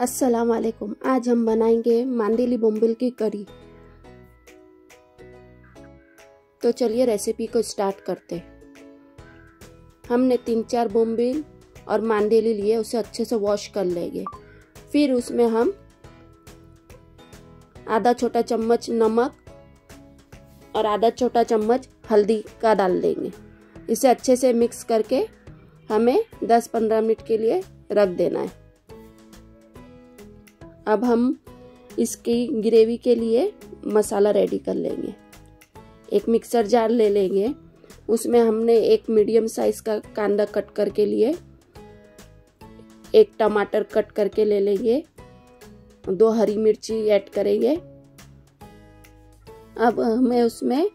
अस्सलाम वालेकुम आज हम बनाएँगे मांदेली बोम्बिल की करी तो चलिए रेसिपी को स्टार्ट करते हमने तीन चार बोम्बिल और मांदेली लिए, उसे अच्छे से वॉश कर लेंगे। फिर उसमें हम आधा छोटा चम्मच नमक और आधा छोटा चम्मच हल्दी का डाल देंगे। इसे अच्छे से मिक्स करके हमें 10-15 मिनट के लिए रख देना है। अब हम इसकी ग्रेवी के लिए मसाला रेडी कर लेंगे। एक मिक्सर जार ले लेंगे। उसमें हमने एक मीडियम साइज़ का कांदा कट करके लिए, एक टमाटर कट करके ले लेंगे। दो हरी मिर्ची ऐड करेंगे। अब हमें उसमें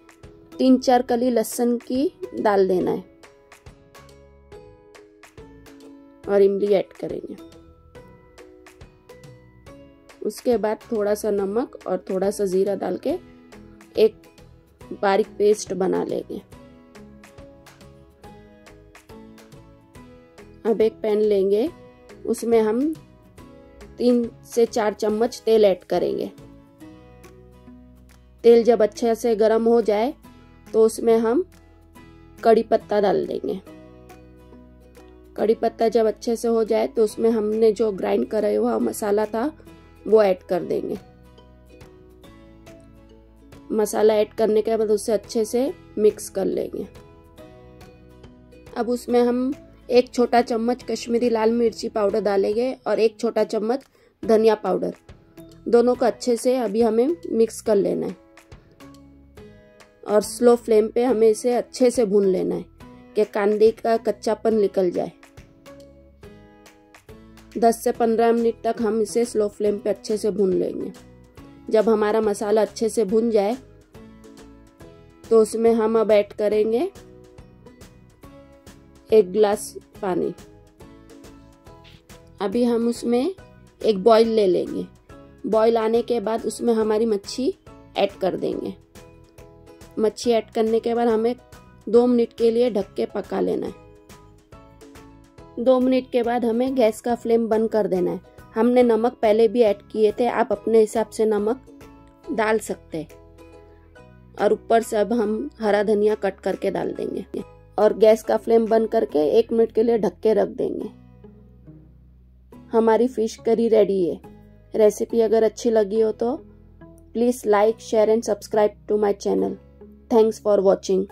तीन चार कली लहसुन की डाल देना है। और इमली ऐड करेंगे। उसके बाद थोड़ा सा नमक और थोड़ा सा ज़ीरा डाल के एक बारीक पेस्ट बना लेंगे। अब एक पैन लेंगे, उसमें हम तीन से चार चम्मच तेल ऐड करेंगे। तेल जब अच्छे से गर्म हो जाए तो उसमें हम कड़ी पत्ता डाल देंगे। कड़ी पत्ता जब अच्छे से हो जाए तो उसमें हमने जो ग्राइंड करा हुआ मसाला था वो ऐड कर देंगे। मसाला ऐड करने के बाद उसे अच्छे से मिक्स कर लेंगे। अब उसमें हम एक छोटा चम्मच कश्मीरी लाल मिर्ची पाउडर डालेंगे और एक छोटा चम्मच धनिया पाउडर। दोनों को अच्छे से अभी हमें मिक्स कर लेना है। और स्लो फ्लेम पे हमें इसे अच्छे से भून लेना है कि कांदे का कच्चापन निकल जाए। 10 से 15 मिनट तक हम इसे स्लो फ्लेम पे अच्छे से भून लेंगे। जब हमारा मसाला अच्छे से भुन जाए तो उसमें हम अब ऐड करेंगे एक गिलास पानी। अभी हम उसमें एक बॉईल ले लेंगे। बॉईल आने के बाद उसमें हमारी मच्छी ऐड कर देंगे। मच्छी ऐड करने के बाद हमें दो मिनट के लिए ढक के पका लेना है। दो मिनट के बाद हमें गैस का फ्लेम बंद कर देना है। हमने नमक पहले भी ऐड किए थे, आप अपने हिसाब से नमक डाल सकते और ऊपर से अब हम हरा धनिया कट करके डाल देंगे। और गैस का फ्लेम बंद करके एक मिनट के लिए ढक के रख देंगे। हमारी फ़िश करी रेडी है। रेसिपी अगर अच्छी लगी हो तो please like, share and subscribe to my channel. Thanks for watching.